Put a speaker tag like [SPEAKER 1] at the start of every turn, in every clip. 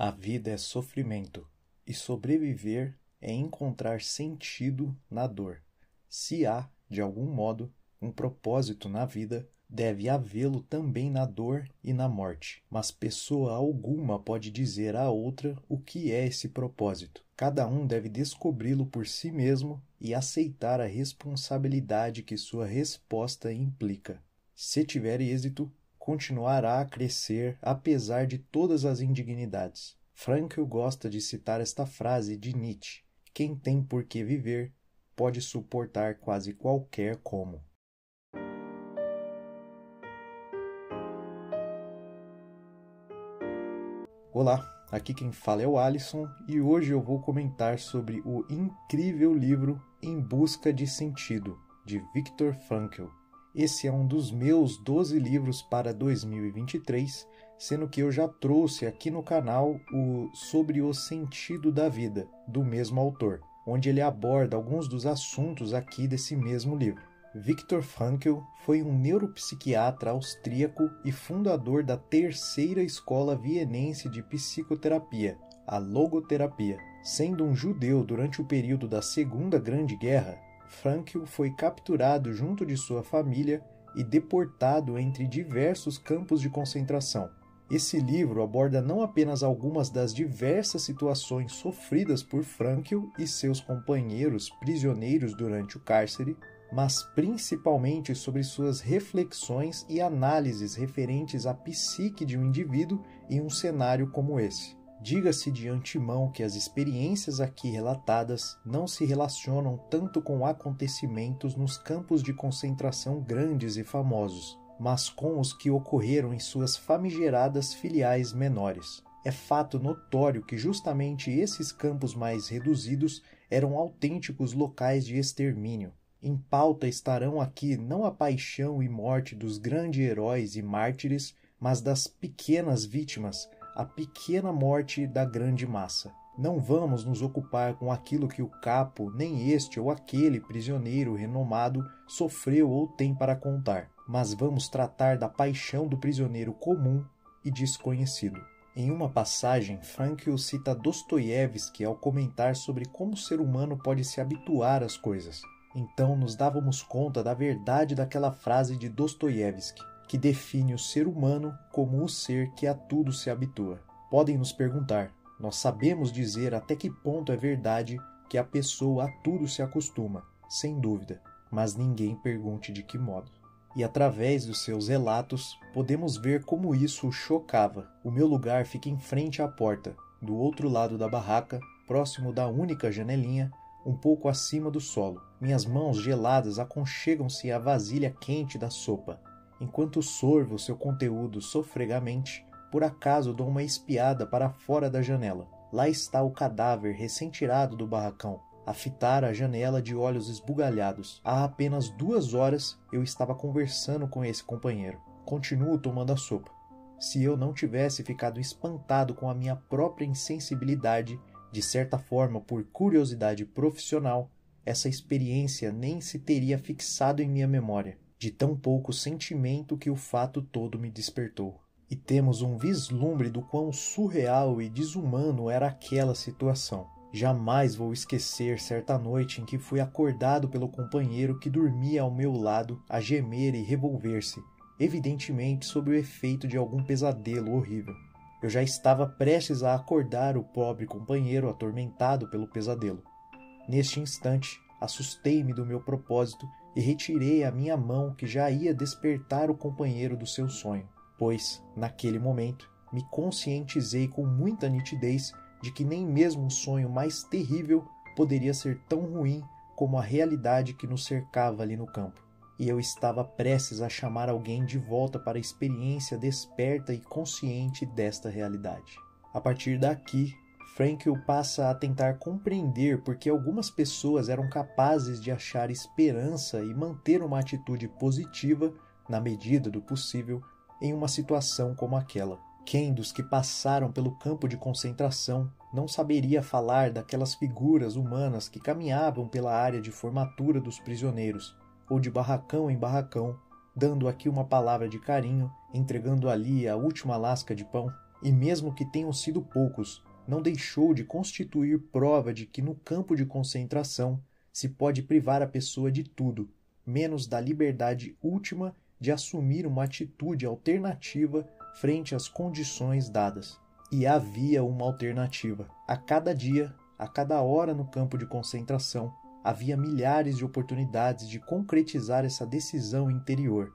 [SPEAKER 1] A vida é sofrimento e sobreviver é encontrar sentido na dor. Se há, de algum modo, um propósito na vida, deve havê-lo também na dor e na morte. Mas pessoa alguma pode dizer à outra o que é esse propósito. Cada um deve descobri-lo por si mesmo e aceitar a responsabilidade que sua resposta implica. Se tiver êxito, continuará a crescer apesar de todas as indignidades. Frankl gosta de citar esta frase de Nietzsche: Quem tem por que viver pode suportar quase qualquer como. Olá, aqui quem fala é o Alisson e hoje eu vou comentar sobre o incrível livro Em Busca de Sentido, de Viktor Frankl. Esse é um dos meus 12 livros para 2023, sendo que eu já trouxe aqui no canal o Sobre o Sentido da Vida, do mesmo autor, onde ele aborda alguns dos assuntos aqui desse mesmo livro. Viktor Frankl foi um neuropsiquiatra austríaco e fundador da terceira escola vienense de psicoterapia, a logoterapia. Sendo um judeu durante o período da Segunda Grande Guerra, Frankl foi capturado junto de sua família e deportado entre diversos campos de concentração. Esse livro aborda não apenas algumas das diversas situações sofridas por Frankl e seus companheiros prisioneiros durante o cárcere, mas principalmente sobre suas reflexões e análises referentes à psique de um indivíduo em um cenário como esse. Diga-se de antemão que as experiências aqui relatadas não se relacionam tanto com acontecimentos nos campos de concentração grandes e famosos, mas com os que ocorreram em suas famigeradas filiais menores. É fato notório que justamente esses campos mais reduzidos eram autênticos locais de extermínio. Em pauta estarão aqui não a paixão e morte dos grandes heróis e mártires, mas das pequenas vítimas a pequena morte da grande massa. Não vamos nos ocupar com aquilo que o capo, nem este ou aquele prisioneiro renomado sofreu ou tem para contar, mas vamos tratar da paixão do prisioneiro comum e desconhecido. Em uma passagem, Frankl cita Dostoiévski ao comentar sobre como o ser humano pode se habituar às coisas. Então nos dávamos conta da verdade daquela frase de Dostoiévski: que define o ser humano como o ser que a tudo se habitua. Podem nos perguntar: nós sabemos dizer até que ponto é verdade que a pessoa a tudo se acostuma, sem dúvida, mas ninguém pergunte de que modo. E através dos seus relatos, podemos ver como isso o chocava. O meu lugar fica em frente à porta, do outro lado da barraca, próximo da única janelinha, um pouco acima do solo. Minhas mãos geladas aconchegam-se à vasilha quente da sopa. Enquanto sorvo seu conteúdo sofregamente, por acaso dou uma espiada para fora da janela. Lá está o cadáver recém-tirado do barracão, a fitar a janela de olhos esbugalhados. Há apenas duas horas eu estava conversando com esse companheiro. Continuo tomando a sopa. Se eu não tivesse ficado espantado com a minha própria insensibilidade, de certa forma por curiosidade profissional, essa experiência nem se teria fixado em minha memória de tão pouco sentimento que o fato todo me despertou. E temos um vislumbre do quão surreal e desumano era aquela situação. Jamais vou esquecer certa noite em que fui acordado pelo companheiro que dormia ao meu lado a gemer e revolver-se, evidentemente sob o efeito de algum pesadelo horrível. Eu já estava prestes a acordar o pobre companheiro atormentado pelo pesadelo. Neste instante, assustei-me do meu propósito e retirei a minha mão que já ia despertar o companheiro do seu sonho, pois, naquele momento, me conscientizei com muita nitidez de que nem mesmo um sonho mais terrível poderia ser tão ruim como a realidade que nos cercava ali no campo. E eu estava prestes a chamar alguém de volta para a experiência desperta e consciente desta realidade. A partir daqui, Frankl passa a tentar compreender por que algumas pessoas eram capazes de achar esperança e manter uma atitude positiva, na medida do possível, em uma situação como aquela. Quem dos que passaram pelo campo de concentração não saberia falar daquelas figuras humanas que caminhavam pela área de formatura dos prisioneiros, ou de barracão em barracão, dando aqui uma palavra de carinho, entregando ali a última lasca de pão? e mesmo que tenham sido poucos, não deixou de constituir prova de que no campo de concentração se pode privar a pessoa de tudo, menos da liberdade última de assumir uma atitude alternativa frente às condições dadas. E havia uma alternativa. A cada dia, a cada hora no campo de concentração, havia milhares de oportunidades de concretizar essa decisão interior,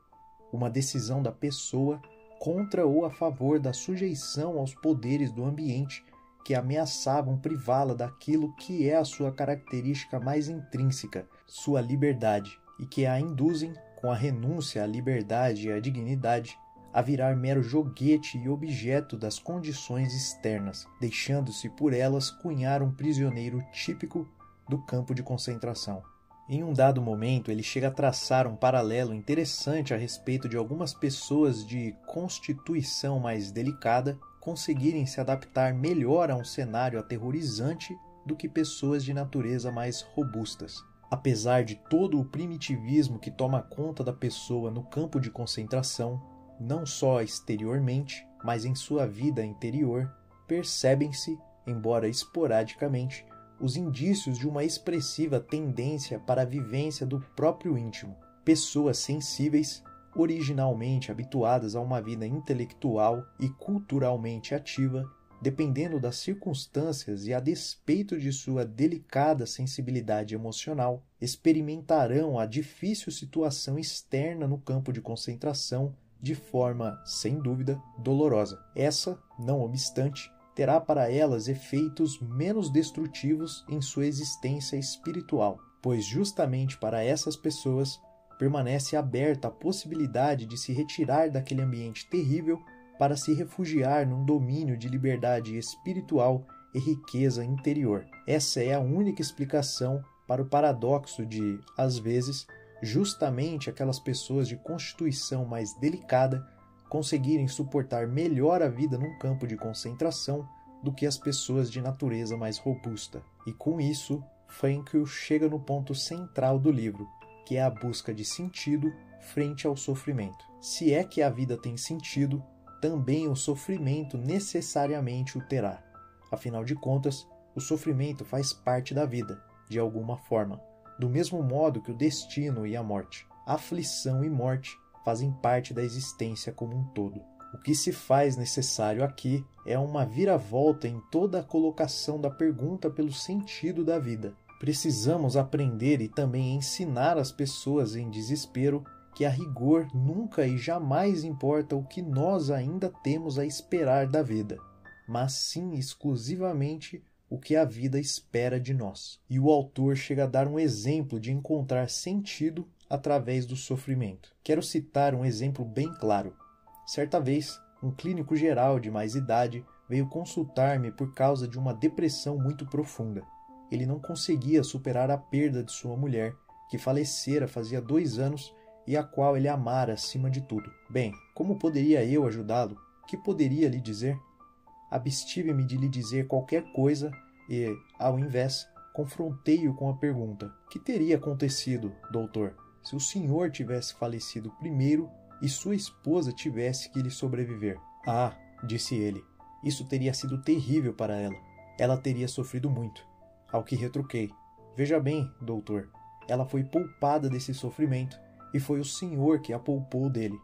[SPEAKER 1] uma decisão da pessoa contra ou a favor da sujeição aos poderes do ambiente que ameaçavam privá-la daquilo que é a sua característica mais intrínseca, sua liberdade, e que a induzem, com a renúncia à liberdade e à dignidade, a virar mero joguete e objeto das condições externas, deixando-se por elas cunhar um prisioneiro típico do campo de concentração. Em um dado momento, ele chega a traçar um paralelo interessante a respeito de algumas pessoas de constituição mais delicada conseguirem se adaptar melhor a um cenário aterrorizante do que pessoas de natureza mais robustas. Apesar de todo o primitivismo que toma conta da pessoa no campo de concentração, não só exteriormente, mas em sua vida interior, percebem-se, embora esporadicamente, os indícios de uma expressiva tendência para a vivência do próprio íntimo. Pessoas sensíveis originalmente habituadas a uma vida intelectual e culturalmente ativa, dependendo das circunstâncias e a despeito de sua delicada sensibilidade emocional, experimentarão a difícil situação externa no campo de concentração de forma, sem dúvida, dolorosa. Essa, não obstante, terá para elas efeitos menos destrutivos em sua existência espiritual, pois justamente para essas pessoas permanece aberta a possibilidade de se retirar daquele ambiente terrível para se refugiar num domínio de liberdade espiritual e riqueza interior. Essa é a única explicação para o paradoxo de, às vezes, justamente aquelas pessoas de constituição mais delicada conseguirem suportar melhor a vida num campo de concentração do que as pessoas de natureza mais robusta. E com isso, Frankl chega no ponto central do livro, que é a busca de sentido frente ao sofrimento. Se é que a vida tem sentido, também o sofrimento necessariamente o terá. Afinal de contas, o sofrimento faz parte da vida, de alguma forma, do mesmo modo que o destino e a morte. Aflição e morte fazem parte da existência como um todo. O que se faz necessário aqui é uma viravolta em toda a colocação da pergunta pelo sentido da vida. Precisamos aprender e também ensinar as pessoas em desespero que a rigor nunca e jamais importa o que nós ainda temos a esperar da vida, mas sim exclusivamente o que a vida espera de nós. E o autor chega a dar um exemplo de encontrar sentido através do sofrimento. Quero citar um exemplo bem claro. Certa vez, um clínico geral de mais idade veio consultar-me por causa de uma depressão muito profunda ele não conseguia superar a perda de sua mulher, que falecera fazia dois anos e a qual ele amara acima de tudo. Bem, como poderia eu ajudá-lo? Que poderia lhe dizer? Abstive-me de lhe dizer qualquer coisa e, ao invés, confrontei-o com a pergunta: Que teria acontecido, doutor, se o senhor tivesse falecido primeiro e sua esposa tivesse que lhe sobreviver? Ah, disse ele, isso teria sido terrível para ela. Ela teria sofrido muito. Ao que retruquei: Veja bem, doutor, ela foi poupada desse sofrimento e foi o senhor que a poupou dele.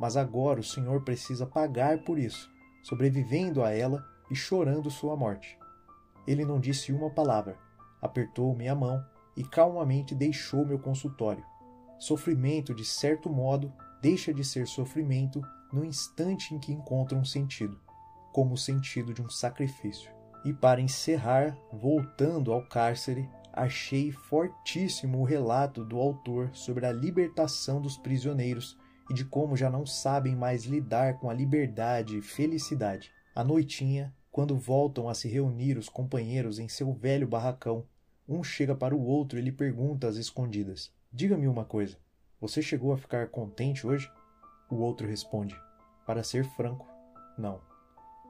[SPEAKER 1] Mas agora o senhor precisa pagar por isso, sobrevivendo a ela e chorando sua morte. Ele não disse uma palavra, apertou minha mão e calmamente deixou meu consultório. Sofrimento, de certo modo, deixa de ser sofrimento no instante em que encontra um sentido, como o sentido de um sacrifício. E para encerrar, voltando ao cárcere, achei fortíssimo o relato do autor sobre a libertação dos prisioneiros e de como já não sabem mais lidar com a liberdade e felicidade. À noitinha, quando voltam a se reunir os companheiros em seu velho barracão, um chega para o outro e lhe pergunta às escondidas: Diga-me uma coisa, você chegou a ficar contente hoje? O outro responde: Para ser franco, não.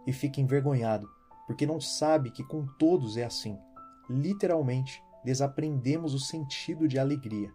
[SPEAKER 1] E fica envergonhado, porque não sabe que com todos é assim. Literalmente, desaprendemos o sentido de alegria.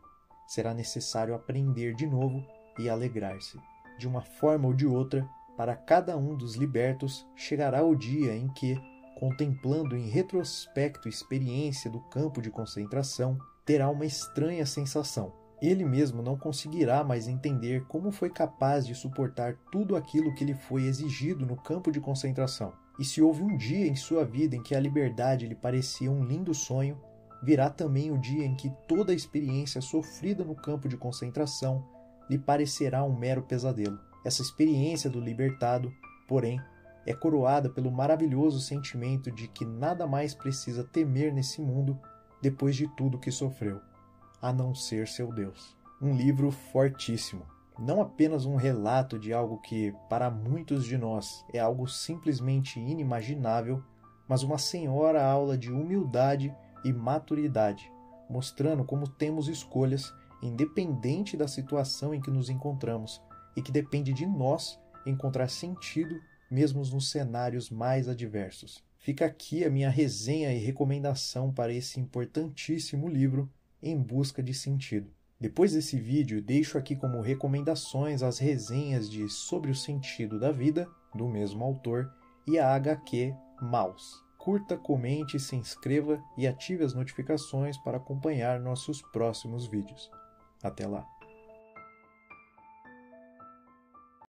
[SPEAKER 1] Será necessário aprender de novo e alegrar-se, de uma forma ou de outra, para cada um dos libertos chegará o dia em que, contemplando em retrospecto a experiência do campo de concentração, terá uma estranha sensação. Ele mesmo não conseguirá mais entender como foi capaz de suportar tudo aquilo que lhe foi exigido no campo de concentração. E se houve um dia em sua vida em que a liberdade lhe parecia um lindo sonho, virá também o dia em que toda a experiência sofrida no campo de concentração lhe parecerá um mero pesadelo. Essa experiência do libertado, porém, é coroada pelo maravilhoso sentimento de que nada mais precisa temer nesse mundo depois de tudo que sofreu, a não ser seu Deus. Um livro fortíssimo, não apenas um relato de algo que, para muitos de nós, é algo simplesmente inimaginável, mas uma senhora aula de humildade e maturidade, mostrando como temos escolhas independente da situação em que nos encontramos e que depende de nós encontrar sentido mesmo nos cenários mais adversos. Fica aqui a minha resenha e recomendação para esse importantíssimo livro Em Busca de Sentido. Depois desse vídeo, deixo aqui como recomendações as resenhas de Sobre o Sentido da Vida, do mesmo autor, e a HQ Maus. Curta, comente, se inscreva e ative as notificações para acompanhar nossos próximos vídeos. Até lá!